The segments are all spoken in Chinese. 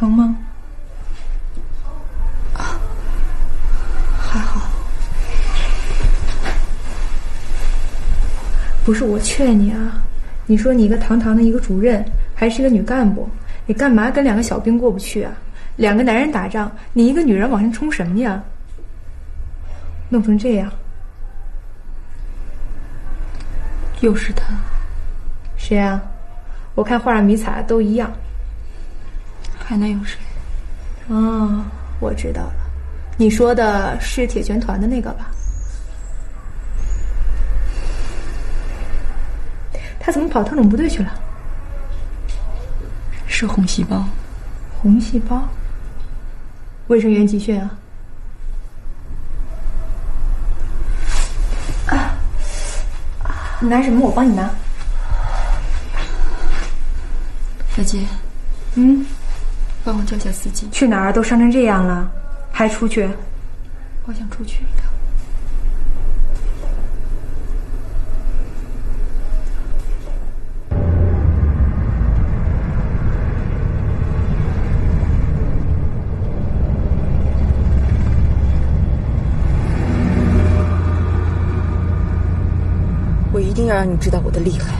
疼吗？啊，还好。不是我劝你啊，你说你一个堂堂的一个主任，还是一个女干部，你干嘛跟两个小兵过不去啊？两个男人打仗，你一个女人往上冲什么呀？弄成这样，又是他。谁啊？我看画上迷彩都一样。还能有谁？哦，我知道了，你说的是铁拳团的那个吧？他怎么跑特种部队去了？是红细胞。红细胞。卫生员集训啊！啊！你拿什么？我帮你拿。小杰，嗯，帮我叫下司机。去哪儿？都伤成这样了，还出去？我想出去一趟。我一定要让你知道我的厉害。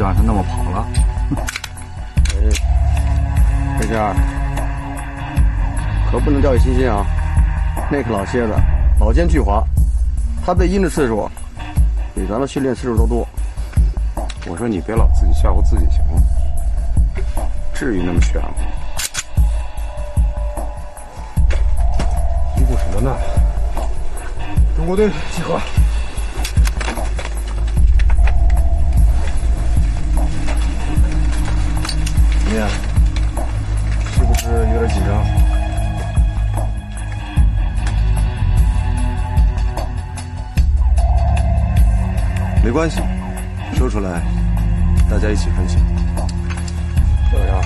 让他那么跑了，这下可不能掉以轻心啊！那个老蝎子老奸巨猾，他被阴的次数比咱们训练次数都多。我说你别老自己吓唬自己行吗？至于那么悬吗？嘀咕什么呢？部队集合。怎么样？是不是有点紧张？没关系，说出来，大家一起分析。小杨，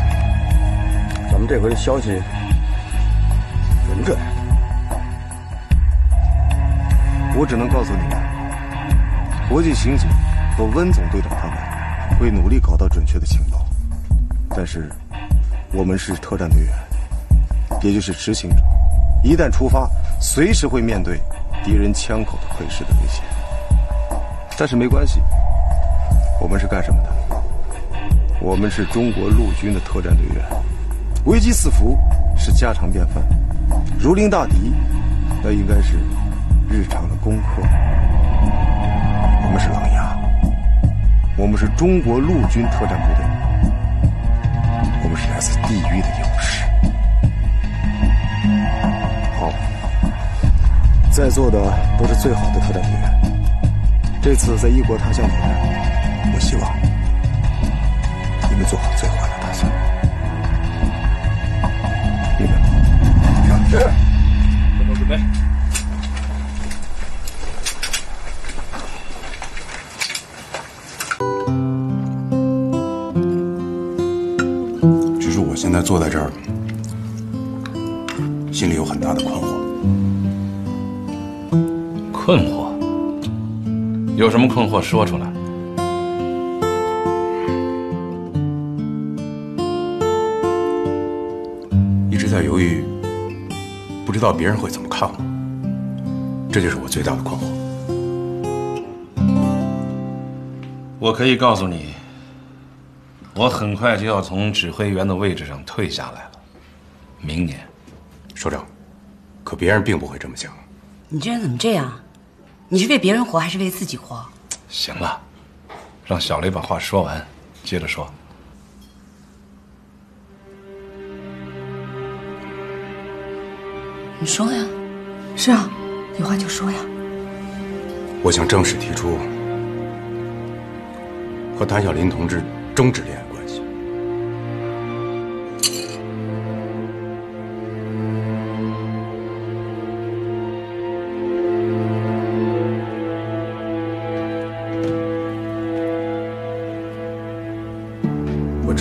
咱们这回的消息准不准？我只能告诉你们，国际刑警和温总队长他们会努力搞到准确的情报。但是，我们是特战队员，也就是执行者，一旦出发，随时会面对敌人枪口的窥视的危险。但是没关系，我们是干什么的？我们是中国陆军的特战队员，危机四伏是家常便饭，如临大敌，那应该是日常的功课。我们是狼牙，我们是中国陆军特战部队。我们是来自地狱的勇士。好，在座的都是最好的特战队员。这次在异国他乡作战，我希望你们做好最坏的打算。预备，坐在这儿，心里有很大的困惑。困惑？有什么困惑说出来？一直在犹豫，不知道别人会怎么看我，这就是我最大的困惑。我可以告诉你，我很快就要从指挥员的位置上退下来了，明年。首长，可别人并不会这么想。你这人怎么这样？你是为别人活还是为自己活？行了，让小雷把话说完，接着说。你说呀。是啊，有话就说呀。我想正式提出和谭小林同志终止恋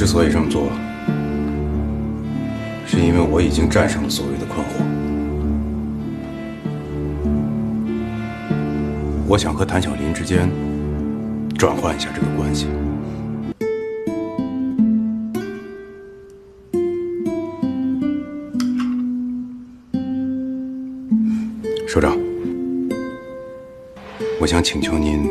之所以这么做，是因为我已经战胜了所谓的困惑。我想和谭小林之间转换一下这个关系。首长，我想请求您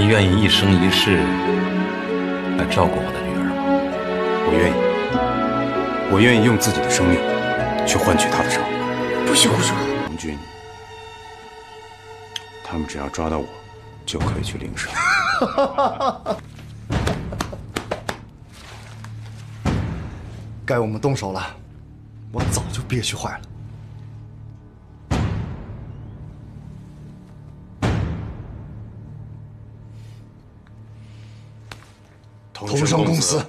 你愿意一生一世来照顾我的女儿吗？我愿意，我愿意用自己的生命去换取她的生命。不许胡说！红军，他们只要抓到我，就可以去领赏。该我们动手了，我早就憋屈坏了。同生共死。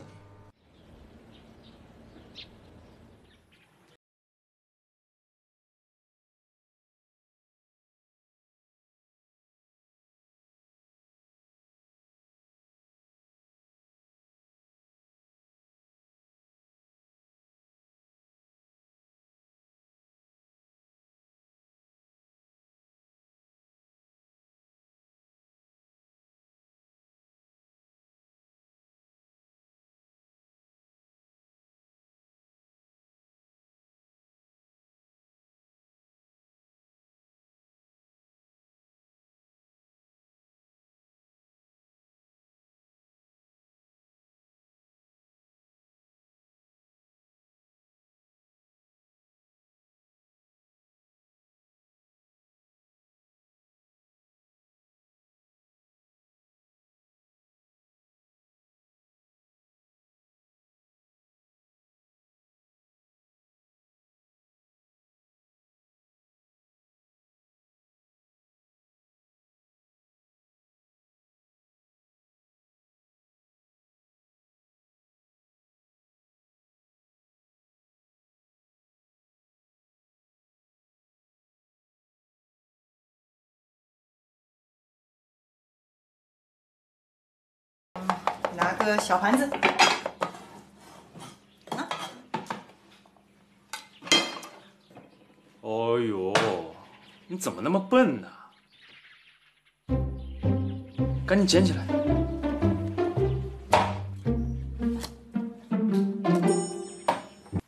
拿个小盘子。哦呦，你怎么那么笨呢？赶紧捡起来！